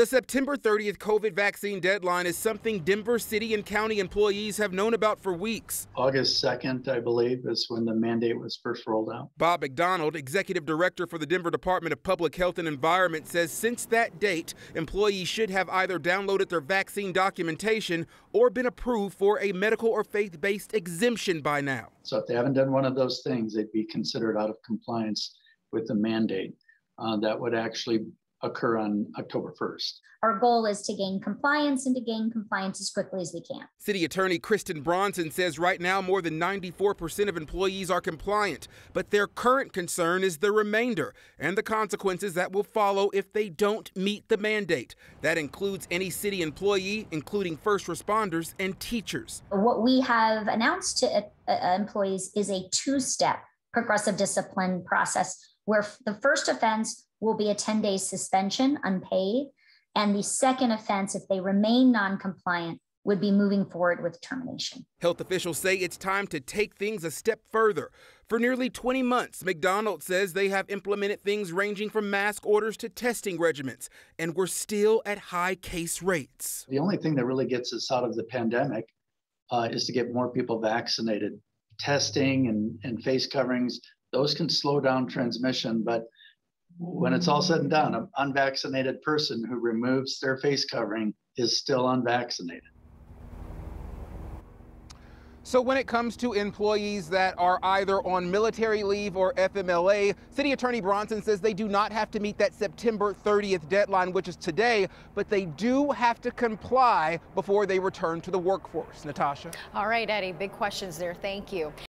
The September 30th COVID vaccine deadline is something Denver city and county employees have known about for weeks. August 2nd, I believe, is when the mandate was first rolled out. Bob McDonald, executive director for the Denver Department of Public Health and Environment, says since that date, employees should have either downloaded their vaccine documentation or been approved for a medical or faith based exemption by now. So if they haven't done one of those things, they'd be considered out of compliance with the mandate. Uh, that would actually occur on October 1st. Our goal is to gain compliance and to gain compliance as quickly as we can. City Attorney Kristin Bronson says right now more than 94% of employees are compliant, but their current concern is the remainder and the consequences that will follow if they don't meet the mandate. That includes any city employee, including first responders and teachers. What we have announced to uh, uh employees is a two step progressive discipline process where the first offense will be a 10 day suspension unpaid. And the second offense, if they remain non compliant, would be moving forward with termination. Health officials say it's time to take things a step further. For nearly 20 months, McDonald says they have implemented things ranging from mask orders to testing regimens, and we're still at high case rates. The only thing that really gets us out of the pandemic uh, is to get more people vaccinated. Testing and, and face coverings, those can slow down transmission, but when it's all said and done, an unvaccinated person who removes their face covering is still unvaccinated. So when it comes to employees that are either on military leave or FMLA, City Attorney Bronson says they do not have to meet that September 30th deadline, which is today, but they do have to comply before they return to the workforce. Natasha. All right, Eddie, big questions there. Thank you.